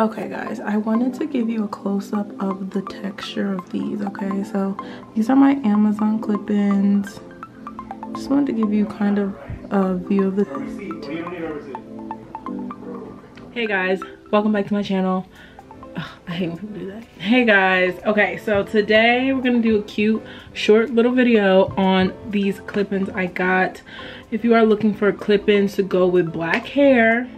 Okay guys, I wanted to give you a close-up of the texture of these, okay? So these are my Amazon clip-ins. Just wanted to give you kind of a view of the... Hey guys, welcome back to my channel. Ugh, I hate when people do that. Hey guys, okay, so today we're gonna do a cute, short little video on these clip-ins I got. If you are looking for clip-ins to go with black hair,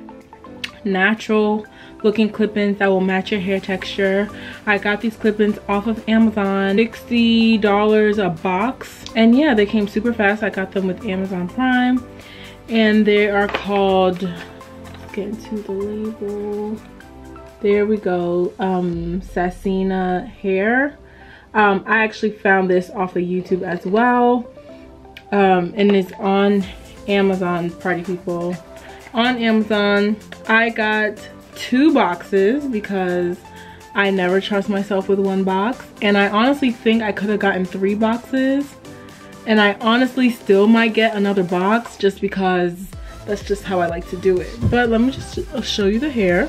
natural looking clip-ins that will match your hair texture. I got these clip-ins off of Amazon, $60 a box. And yeah, they came super fast. I got them with Amazon Prime. And they are called, let's get into the label. There we go, um, Sassina Hair. Um, I actually found this off of YouTube as well. Um, and it's on Amazon, party people. On Amazon, I got two boxes because I never trust myself with one box. And I honestly think I could have gotten three boxes. And I honestly still might get another box just because that's just how I like to do it. But let me just show you the hair.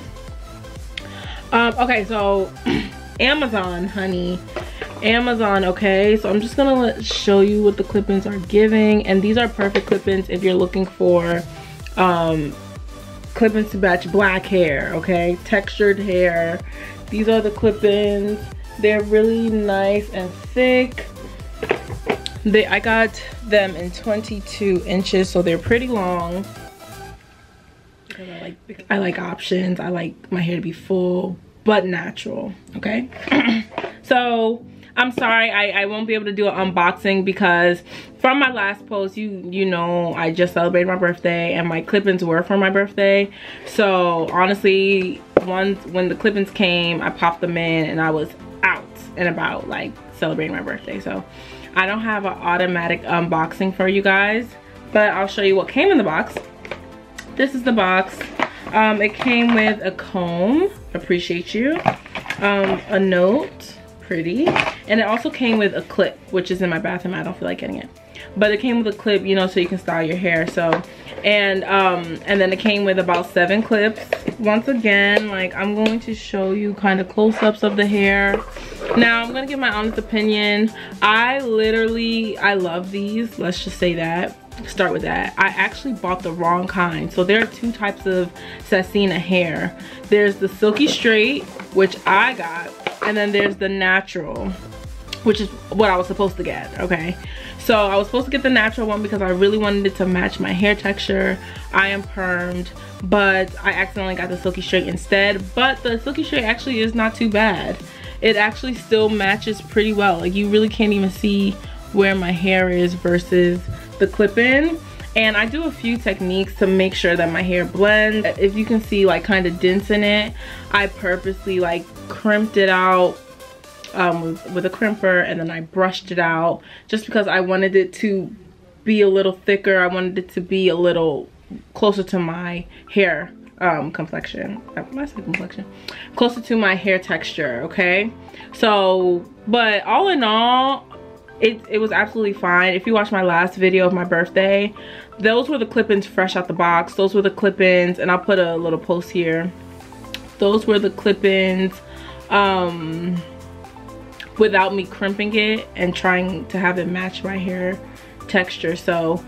Um, okay, so Amazon, honey. Amazon, okay? So I'm just gonna show you what the clip-ins are giving. And these are perfect clip-ins if you're looking for um, clip-ins to match black hair, okay? Textured hair. These are the clip-ins. They're really nice and thick. They I got them in 22 inches, so they're pretty long. Because I like I like options. I like my hair to be full but natural, okay? so I'm sorry, I, I won't be able to do an unboxing because from my last post, you you know, I just celebrated my birthday and my clip-ins were for my birthday. So honestly, once when the clip-ins came, I popped them in and I was out and about like celebrating my birthday. So I don't have an automatic unboxing for you guys, but I'll show you what came in the box. This is the box. Um, it came with a comb, appreciate you, um, a note, pretty. And it also came with a clip, which is in my bathroom. I don't feel like getting it. But it came with a clip, you know, so you can style your hair. So, and um, and then it came with about seven clips. Once again, like I'm going to show you kind of close-ups of the hair. Now, I'm gonna give my honest opinion. I literally, I love these. Let's just say that start with that i actually bought the wrong kind so there are two types of sassina hair there's the silky straight which i got and then there's the natural which is what I was supposed to get, okay? So I was supposed to get the natural one because I really wanted it to match my hair texture. I am permed, but I accidentally got the silky straight instead. But the silky straight actually is not too bad. It actually still matches pretty well. Like you really can't even see where my hair is versus the clip-in. And I do a few techniques to make sure that my hair blends. If you can see like kind of dents in it, I purposely like crimped it out um, with, with a crimper and then I brushed it out just because I wanted it to be a little thicker. I wanted it to be a little closer to my hair um, complexion. Uh, I say complexion? Closer to my hair texture, okay? So, but all in all, it, it was absolutely fine. If you watched my last video of my birthday, those were the clip-ins fresh out the box. Those were the clip-ins, and I'll put a little post here. Those were the clip-ins. Um, without me crimping it and trying to have it match my hair texture. So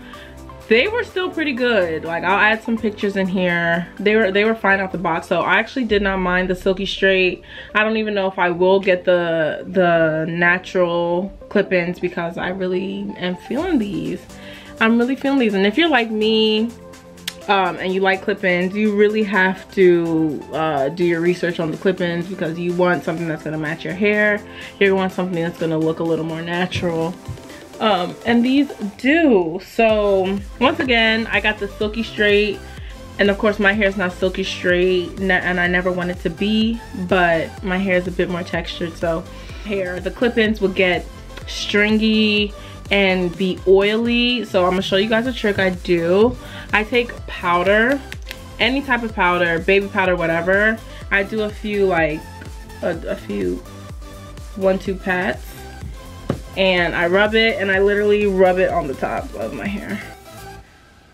they were still pretty good. Like i'll add some pictures in here. They were they were fine out the box. So i actually did not mind the silky straight. I don't even know if i will get the the natural clip-ins because i really am feeling these. I'm really feeling these. And if you're like me um, and you like clip-ins, you really have to uh, do your research on the clip-ins because you want something that's gonna match your hair. You want something that's gonna look a little more natural. Um, and these do. So once again, I got the silky straight and of course my hair is not silky straight and I never want it to be, but my hair is a bit more textured. So hair, the clip-ins will get stringy and be oily. So I'm gonna show you guys a trick I do. I take powder, any type of powder, baby powder, whatever. I do a few like, a, a few one, two pats. And I rub it and I literally rub it on the top of my hair.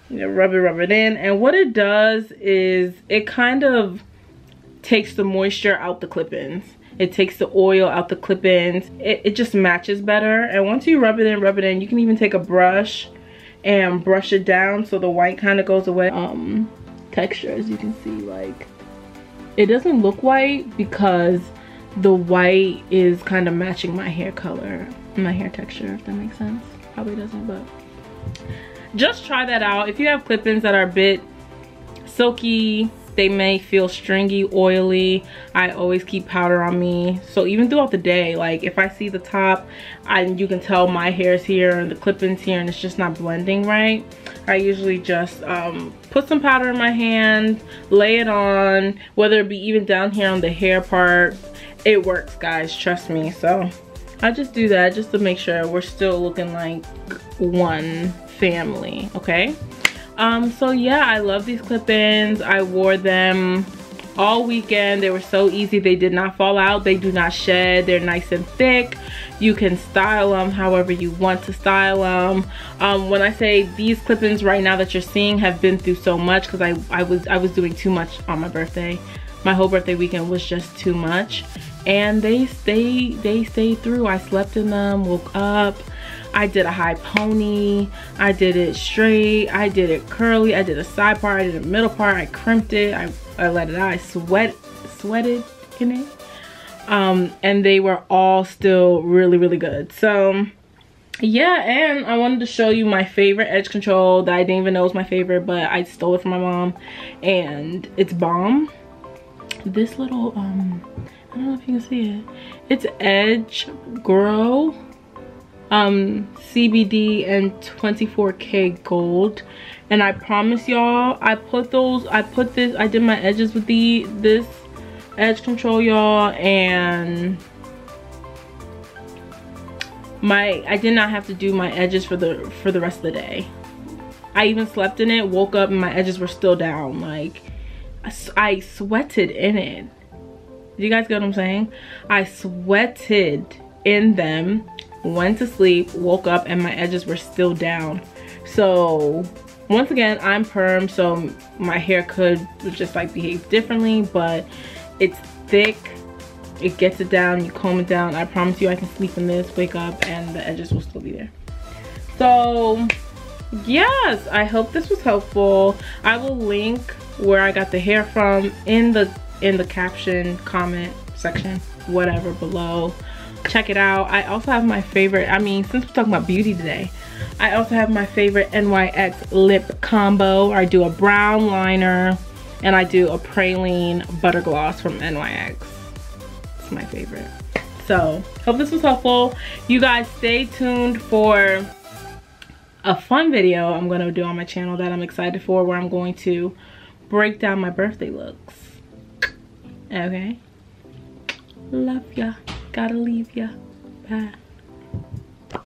You know, rub it, rub it in. And what it does is it kind of takes the moisture out the clip-ins it takes the oil out the clip-ins it, it just matches better and once you rub it in rub it in you can even take a brush and brush it down so the white kind of goes away. Um texture as you can see like it doesn't look white because the white is kind of matching my hair color my hair texture if that makes sense. Probably doesn't but just try that out. If you have clip-ins that are a bit silky they may feel stringy oily. I always keep powder on me. So even throughout the day like if i see the top and you can tell my hair is here and the clip-ins here and it's just not blending right. I usually just um, put some powder in my hand lay it on whether it be even down here on the hair part. It works guys trust me. So i just do that just to make sure we're still looking like one family okay um so yeah i love these clip-ins. I wore them all weekend. They were so easy. They did not fall out. They do not shed. They're nice and thick. You can style them however you want to style them um, when i say these clip-ins right now that you're seeing have been through so much because i i was i was doing too much on my birthday. My whole birthday weekend was just too much. And they stay they stayed through. I slept in them woke up I did a high pony. I did it straight. I did it curly. I did a side part. I did a middle part. I crimped it. I, I let it out. I sweat, sweated in it. Um, and they were all still really, really good. So yeah, and I wanted to show you my favorite edge control that I didn't even know was my favorite, but I stole it from my mom. And it's bomb. This little, um, I don't know if you can see it. It's Edge Grow um, CBD and 24K gold. And I promise y'all, I put those, I put this, I did my edges with the this edge control y'all and my I did not have to do my edges for the for the rest of the day. I even slept in it, woke up and my edges were still down. Like I, I sweated in it. You guys get what I'm saying? I sweated in them went to sleep, woke up, and my edges were still down. So once again, I'm perm, so my hair could just like behave differently, but it's thick. It gets it down, you comb it down. I promise you I can sleep in this, wake up, and the edges will still be there. So yes, I hope this was helpful. I will link where I got the hair from in the in the caption comment section, whatever below check it out. I also have my favorite i mean since we're talking about beauty today i also have my favorite nyx lip combo. I do a brown liner and i do a praline butter gloss from nyx it's my favorite. So hope this was helpful. You guys stay tuned for a fun video i'm going to do on my channel that i'm excited for where i'm going to break down my birthday looks. Okay? Love ya gotta leave ya. Bye.